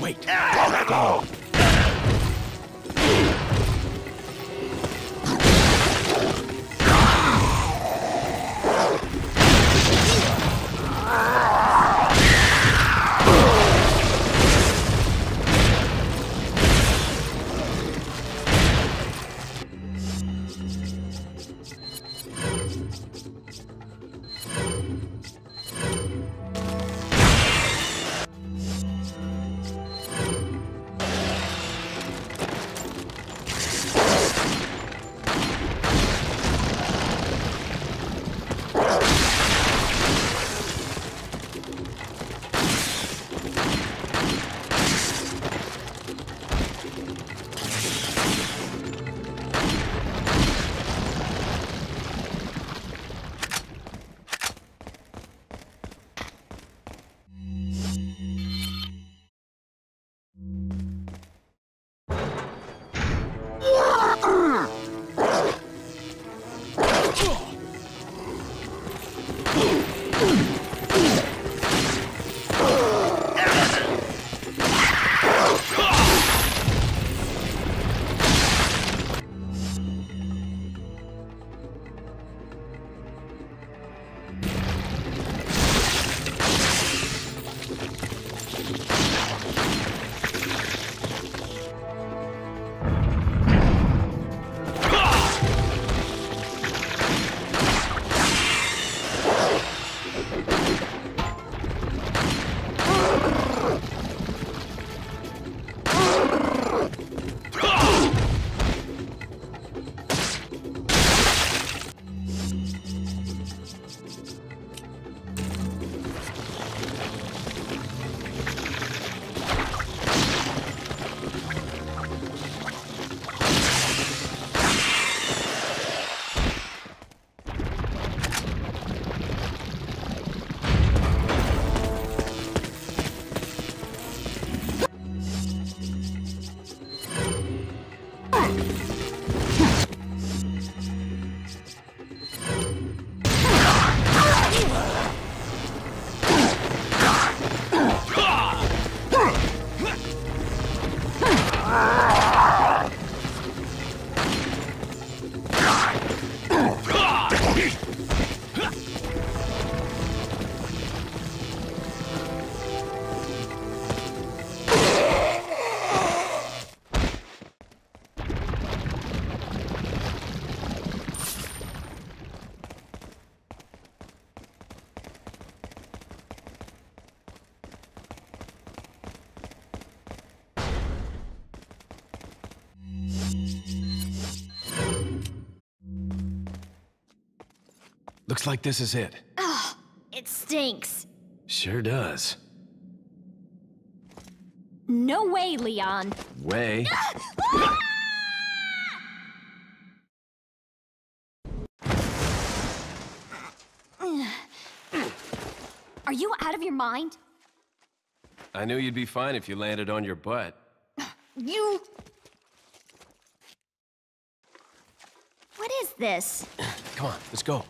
Wait. Go, go. Looks like this is it. Ugh, It stinks. Sure does. No way, Leon. Way. Are you out of your mind? I knew you'd be fine if you landed on your butt. You... What is this? Come on, let's go.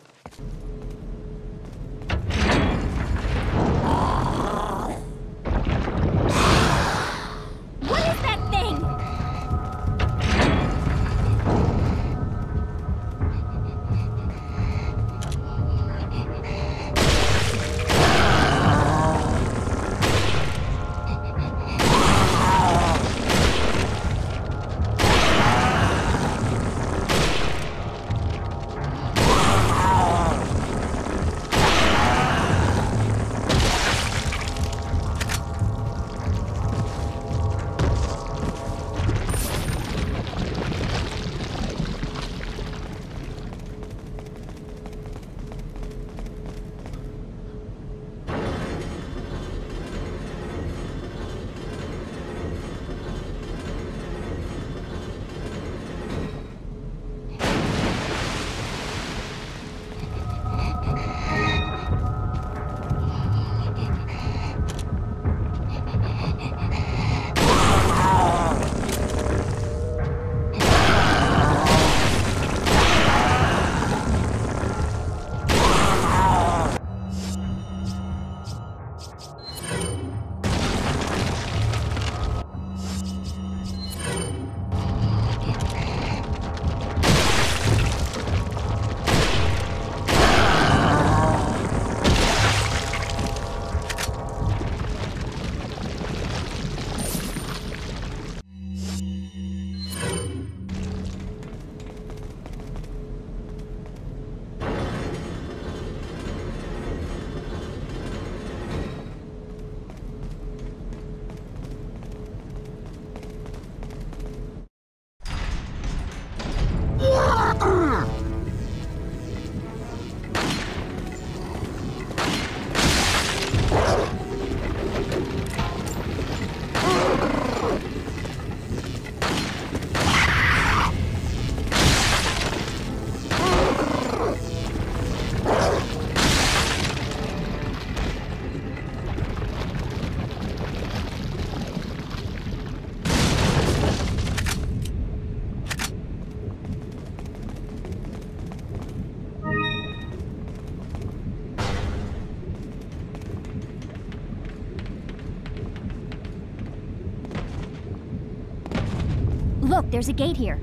There's a gate here.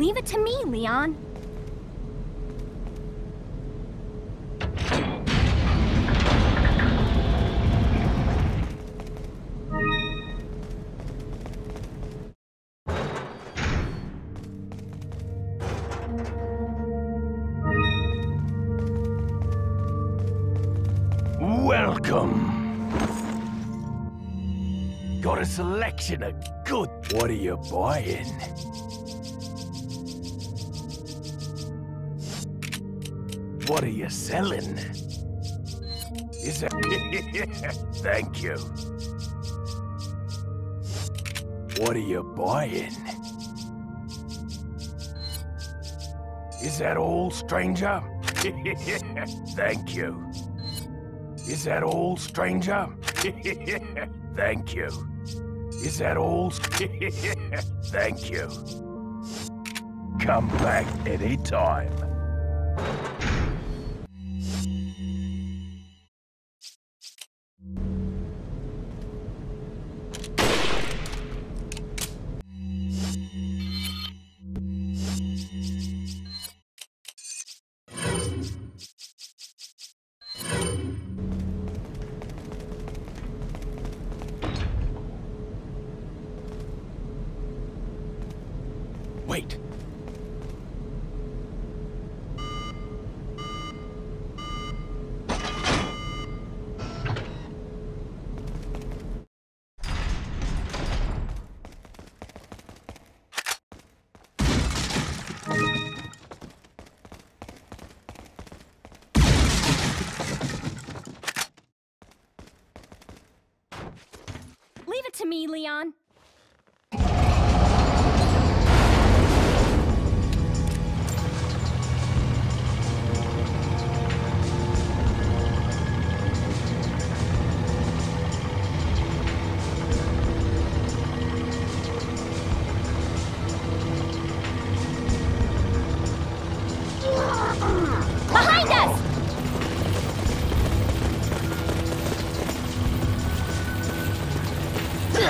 Leave it to me, Leon. Welcome. Got a selection of good. What are you buying? What are you selling? Is that... Thank you. What are you buying? Is that all, stranger? Thank you. Is that all, stranger? Thank you. Is that all? Thank you. Come back anytime.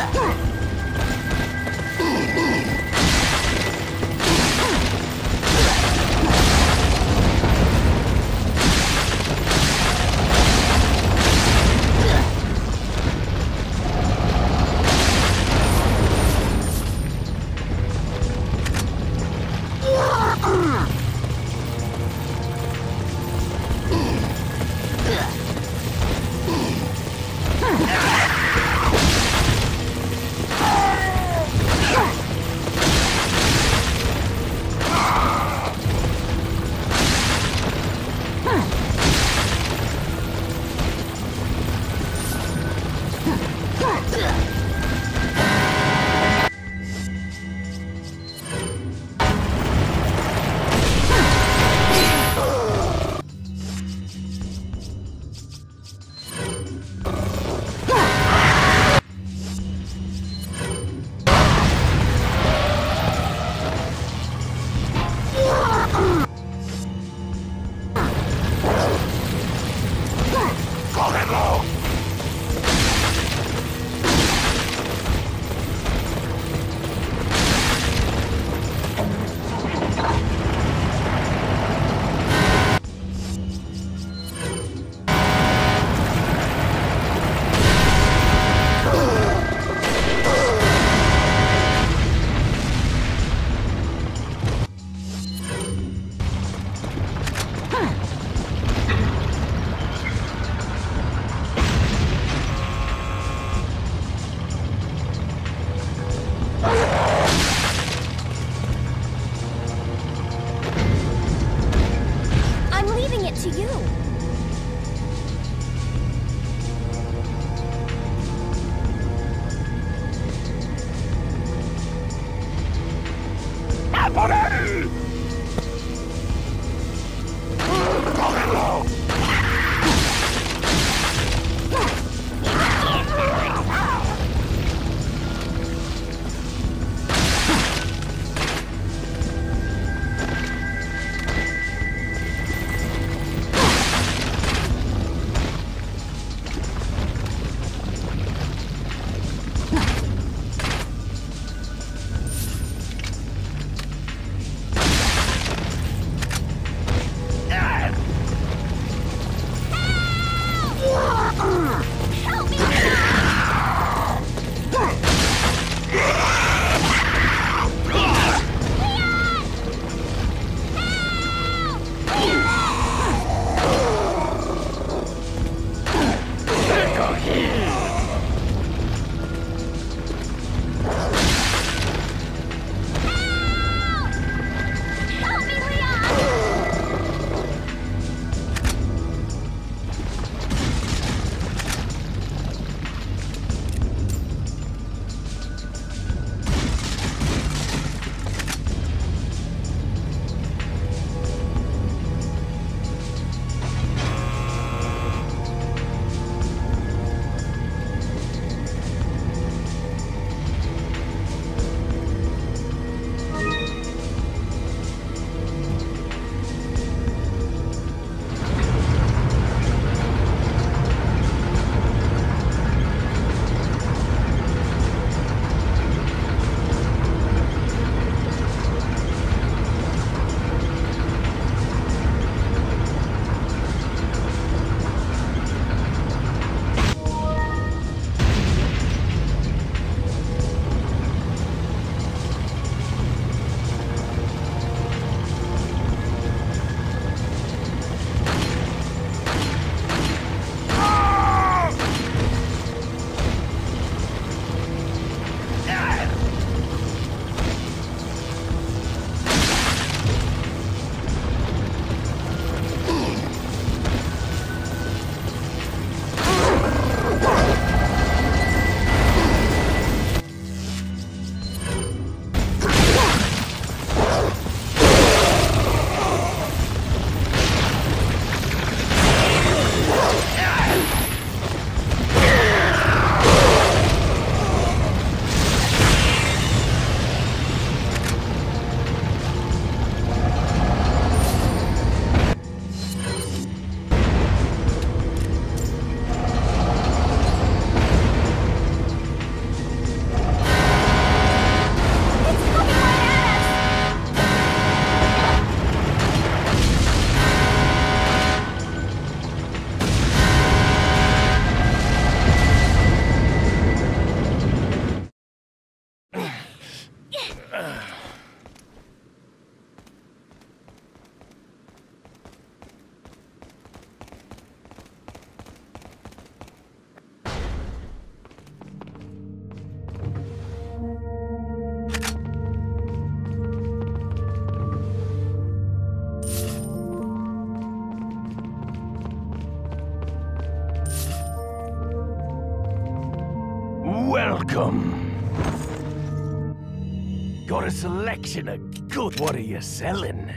了。Got a selection of good. What are you selling?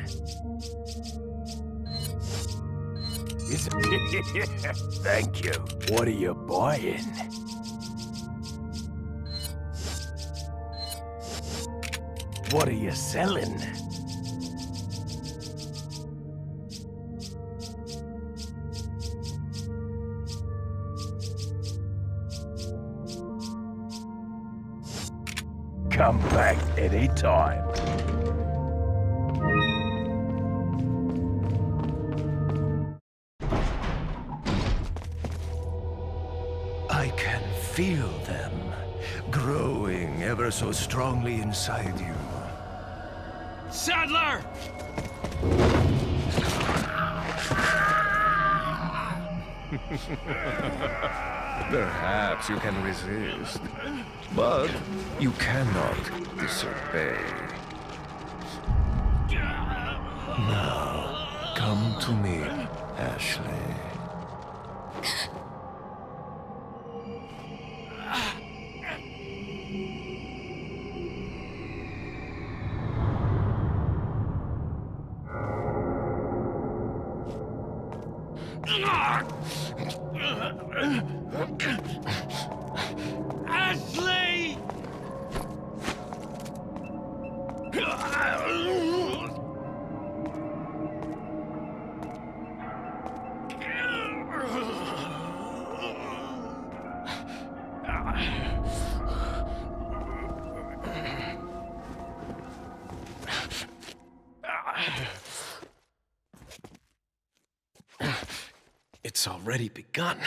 Thank you. What are you buying? What are you selling? Back anytime. I can feel them growing ever so strongly inside you. Saddler! Perhaps you can resist, but you cannot disobey. Now, come to me, Ashley. Already begun.